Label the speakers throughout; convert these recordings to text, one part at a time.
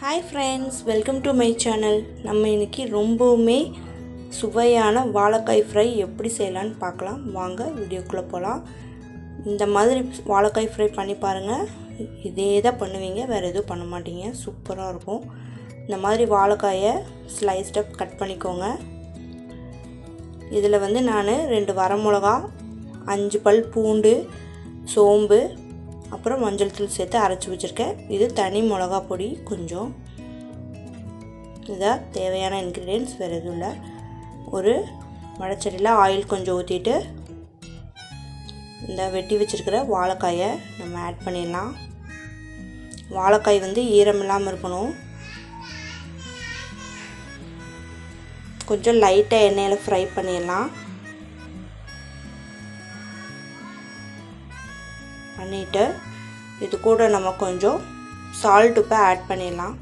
Speaker 1: Hi friends welcome to my channel நம்ம இன்றைக்கி ரொம்பவுமே சுவையான வாழைக்காய் ஃப்ரை எப்படி செய்யலான்னு பார்க்கலாம். வாங்க வீடியோக்குள்ளே போகலாம் இந்த மாதிரி வாழைக்காய் ஃப்ரை பண்ணி பாருங்கள் இதே தான் பண்ணுவீங்க வேறு எதுவும் பண்ண மாட்டீங்க. சூப்பராக இருக்கும். இந்த மாதிரி வாழைக்காயை ஸ்லைஸ்டாக கட் பண்ணிக்கோங்க. இதில் வந்து நான் ரெண்டு வரமிளகா அஞ்சு பல் பூண்டு சோம்பு அப்புறம் மஞ்சள் தூள் சேர்த்து அரைச்சி வச்சுருக்கேன். இது தனி மிளகா பொடி கொஞ்சம். இதாக தேவையான இன்க்ரீடியன்ஸ் வேறு எதுவும் இல்லை. ஒரு வடச்சட்டியில் ஆயில் கொஞ்சம் ஊற்றிட்டு இந்த வெட்டி வச்சுருக்கிற வாழைக்காயை நம்ம ஆட் பண்ணிடலாம். வாழைக்காய் வந்து ஈரம் இல்லாமல் இருக்கணும். கொஞ்சம் லைட்டாக எண்ணெயில் ஃப்ரை பண்ணிடலாம். பண்ணிவிட்டு இது கூட நம்ம கொஞ்சம் சால்ட் உப்பை ஆட் பண்ணிடலாம்.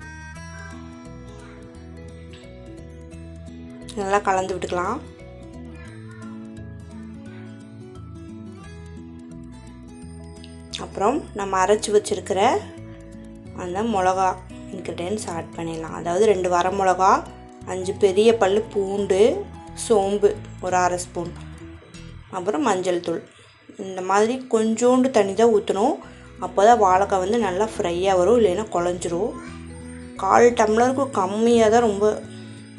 Speaker 1: நல்லா கலந்து விட்டுக்கலாம். அப்புறம் நம்ம அரைச்சி வச்சுருக்கிற அந்த மிளகா இன்க்ரீடியன்ஸ் ஆட் பண்ணிடலாம். அதாவது ரெண்டு வர மிளகா அஞ்சு பெரிய பல் பூண்டு சோம்பு ஒரு அரை ஸ்பூன். அப்புறம் மஞ்சள் தூள். இந்த மாதிரி கொஞ்சோண்டு தண்ணி தான் ஊற்றணும் அப்போ தான் வாழைக்காய் வந்து நல்லா ஃப்ரையாக வரும் இல்லைன்னா குழஞ்சிரும். கால் டம்ளருக்கு கம்மியாக தான் ரொம்ப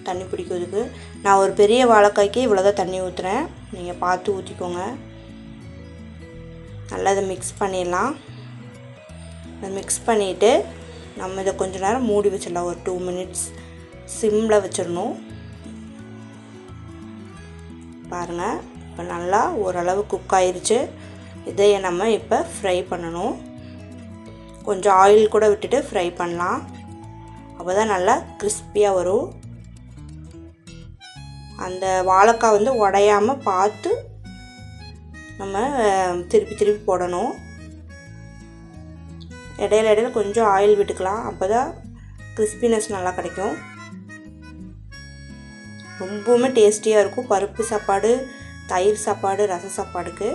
Speaker 1: தண்ணி பிடிக்கும் இதுக்கு. நான் ஒரு பெரிய வாழைக்காய்க்கு இவ்வளோ தான் தண்ணி ஊற்றுறேன் நீங்கள் பார்த்து ஊற்றிக்கோங்க நல்லா இதை மிக்ஸ் பண்ணிடலாம். இதை மிக்ஸ் பண்ணிவிட்டு நம்ம இதை கொஞ்ச நேரம் மூடி வச்சிடலாம். ஒரு டூ மினிட்ஸ் சிம்மில் வச்சிடணும். பாருங்கள் இப்போ நல்லா ஓரளவு குக் ஆயிடுச்சு இதையை நம்ம இப்போ ஃப்ரை பண்ணணும். கொஞ்சம் ஆயில் கூட விட்டுட்டு ஃப்ரை பண்ணலாம். அப்போ தான் நல்லா கிறிஸ்பியாக வரும். அந்த வாழைக்காய் வந்து உடையாமல் பார்த்து நம்ம திருப்பி திருப்பி போடணும். இடையில இடையில கொஞ்சம் ஆயில் விட்டுக்கலாம். அப்போ தான் கிறிஸ்பினஸ் நல்லா கிடைக்கும். ரொம்பவுமே டேஸ்டியாக இருக்கும். பருப்பு சாப்பாடு தயிர் சாப்பாடு ரச சாப்பாடுக்கு.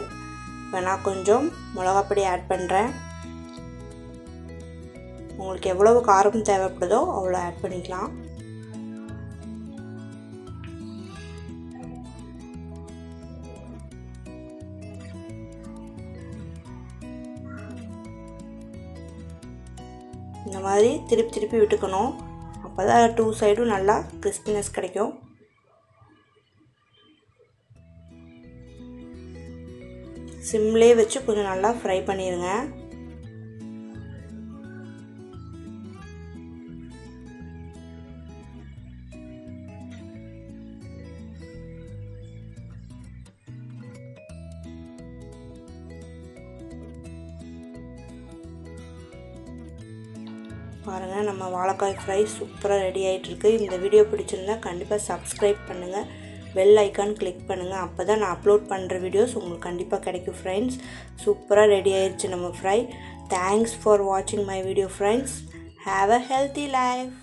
Speaker 1: இப்போ நான் கொஞ்சம் மிளகாப்பொடி ஆட் பண்ணுறேன் உங்களுக்கு எவ்வளவு காரம் தேவைப்படுதோ அவ்வளோ ஆட் பண்ணிக்கலாம். இந்த மாதிரி திருப்பி திருப்பி விட்டுக்கணும். அப்போ தான் டூ சைடும் நல்லா கிறிஸ்பினஸ் கிடைக்கும். சிம்லேயே வச்சு கொஞ்சம் நல்லா ஃப்ரை பண்ணிடுங்க பாருங்கள் நம்ம வாழைக்காய் ஃப்ரை சூப்பராக ரெடி ஆகிட்டுருக்கு இந்த வீடியோ பிடிச்சிருந்தா கண்டிப்பாக சப்ஸ்கிரைப் பண்ணுங்கள் பெல் ஐக்கான் கிளிக் பண்ணுங்கள் அப்போ தான் நான் அப்லோட் பண்ணுற வீடியோஸ் உங்களுக்கு கண்டிப்பாக கிடைக்கும் ஃப்ரெண்ட்ஸ் சூப்பராக ரெடி ஆயிடுச்சு நம்ம ஃப்ரை தேங்க்ஸ் ஃபார் வாட்சிங் my video friends have a healthy life